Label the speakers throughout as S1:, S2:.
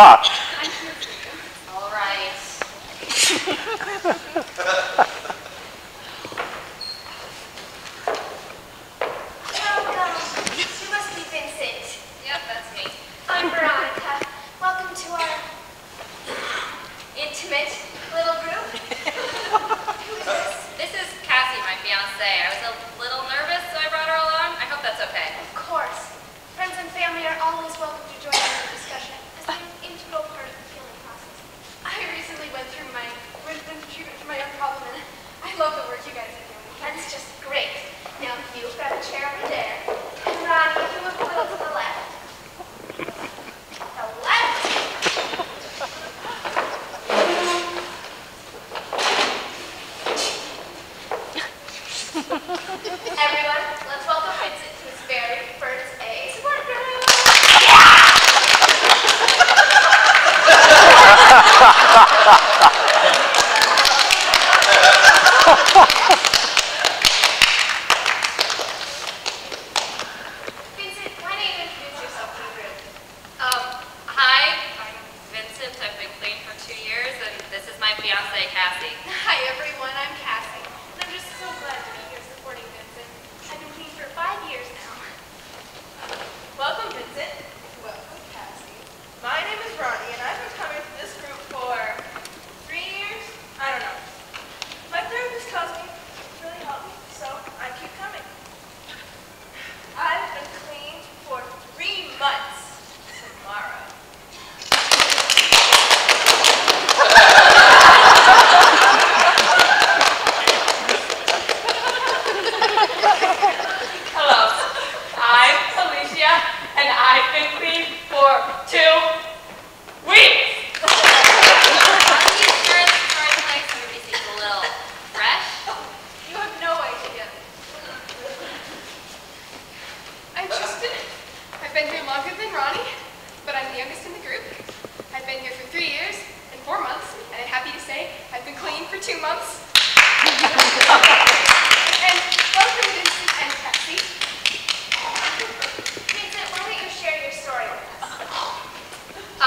S1: touch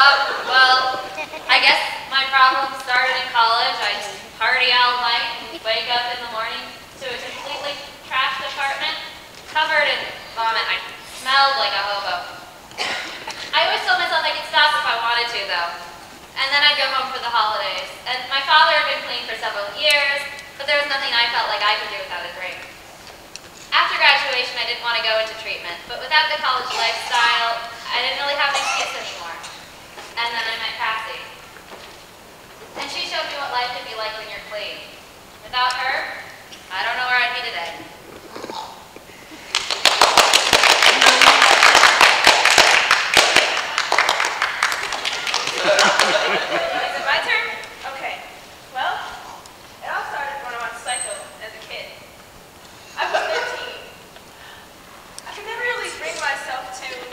S2: Uh, well, I guess my problem started in college. I party all night and wake up in the morning to a completely trashed apartment covered in vomit. I smelled like a hobo. I always told myself I could stop if I wanted to, though. And then I'd go home for the holidays. And my father had been clean for several years, but there was nothing I felt like I could do without a drink. After graduation, I didn't want to go into treatment, but without the college lifestyle,
S3: to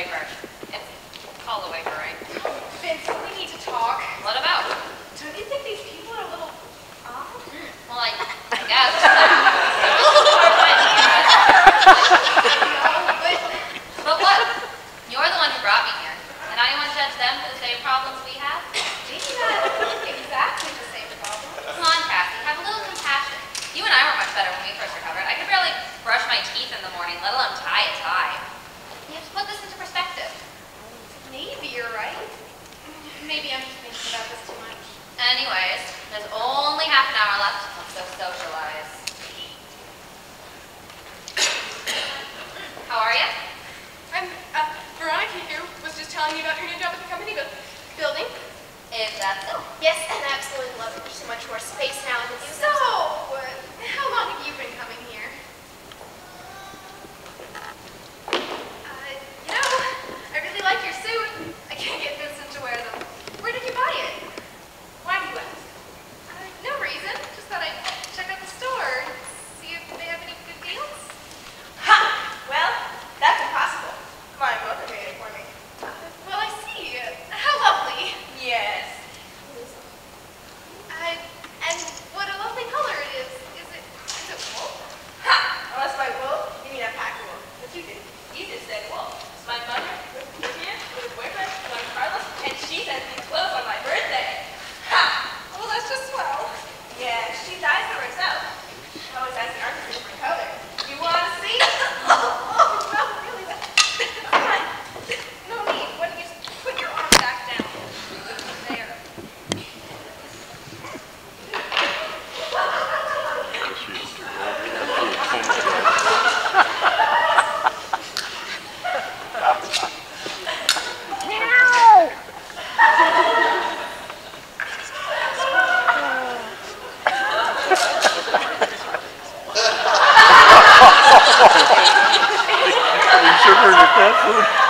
S3: waiver. It's
S4: call
S1: a
S2: waiver, right?
S3: Vince, we need to talk.
S2: What about?
S3: Don't you think these people are a little odd? Hmm.
S2: Well, I, I guess. you
S3: about your new job at the company building?
S2: Is that so?
S1: Yes, and I absolutely love it. There's so much more space now in the museum.
S3: So, how long have you been coming here?
S2: Ooh.